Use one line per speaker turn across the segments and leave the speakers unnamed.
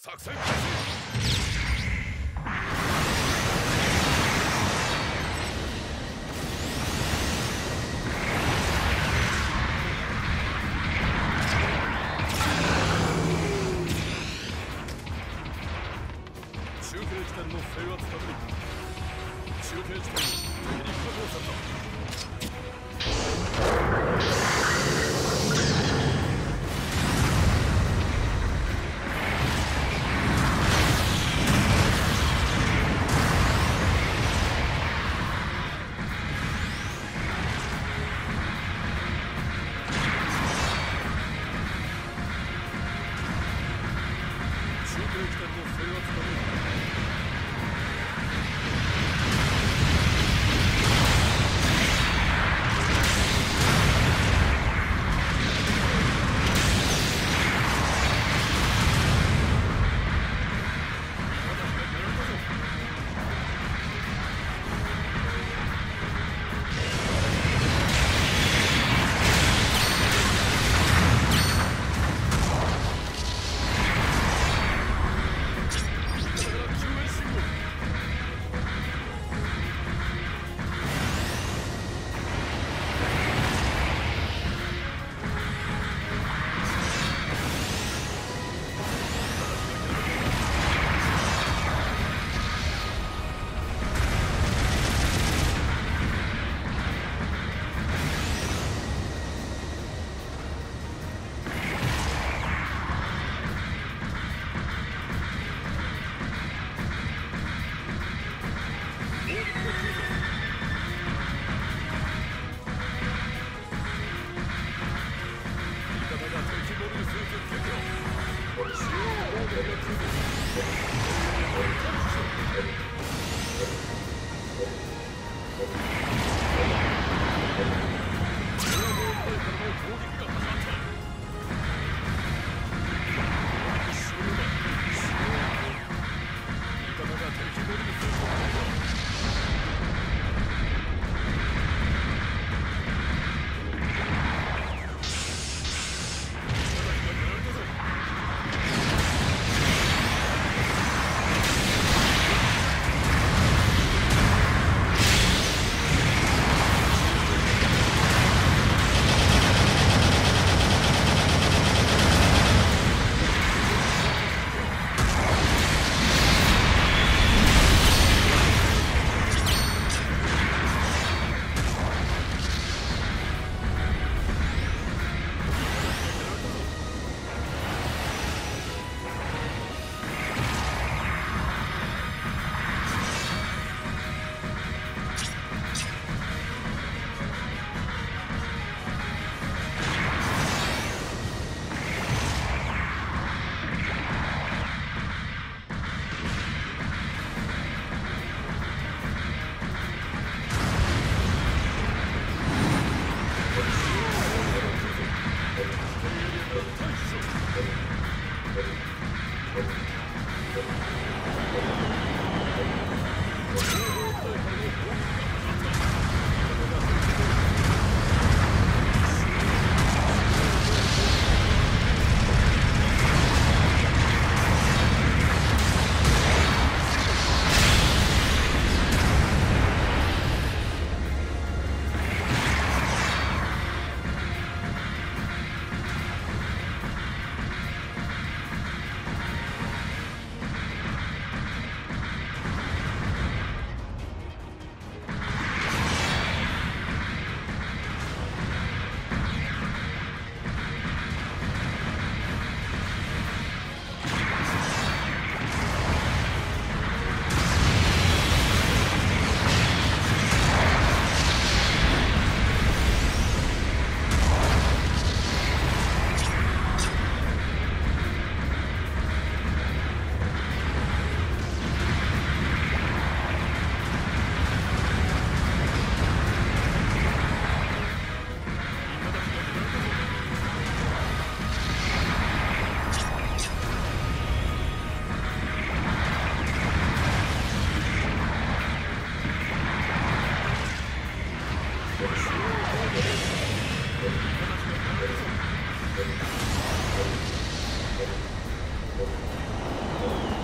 作戦開始。をきたの制圧だけだ。Let's go. Thank you.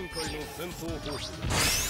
今回の戦闘方法。